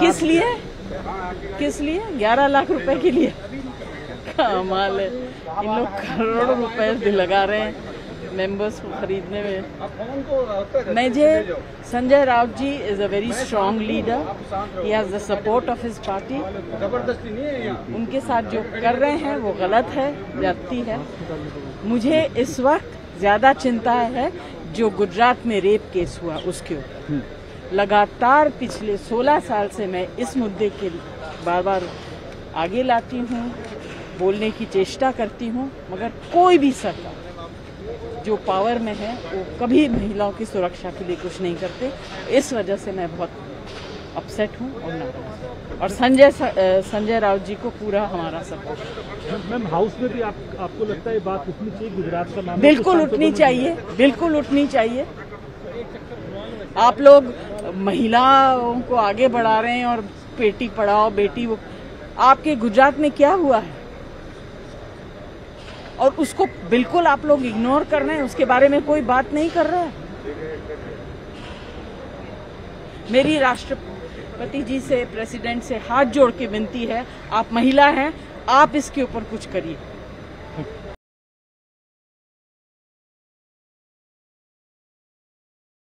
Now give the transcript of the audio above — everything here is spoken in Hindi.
किस लिए? किस लिए? ग्यारह लाख रुपए के लिए। कमाल है। इन लोग करोड़ों रुपए लगा रहे हैं मेंबर्स को खरीदने में। मुझे Sanjay Raut ji is a very strong leader he has the support of his party उनके साथ जो कर रहे हैं वो गलत है जाती है। मुझे इस वक्त ज़्यादा चिंता है जो गुजरात में रेप केस हुआ उसके ऊपर। लगातार पिछले 16 साल से मैं इस मुद्दे के बार बार आगे लाती हूँ बोलने की चेष्टा करती हूँ मगर कोई भी सरकार जो पावर में है वो कभी महिलाओं की सुरक्षा के लिए कुछ नहीं करते। इस वजह से मैं बहुत अपसेट हूँ और नाराज़ और संजय संजय राउत जी को पूरा हमारा सपोर्ट मैम हाउस में भी आप आपको लगता है बात उठनी चाहिए? गुजरात का नाम बिल्कुल उठनी चाहिए बिल्कुल उठनी चाहिए। आप लोग महिलाओं को आगे बढ़ा रहे हैं और बेटी पढ़ाओ, बेटी वो आपके गुजरात में क्या हुआ है? और उसको बिल्कुल आप लोग इग्नोर कर रहे हैं, उसके बारे में कोई बात नहीं कर रहा है? मेरी राष्ट्रपति जी से, प्रेसिडेंट से हाथ जोड़ के विनती है, आप महिला हैं, आप इसके ऊपर कुछ करिए।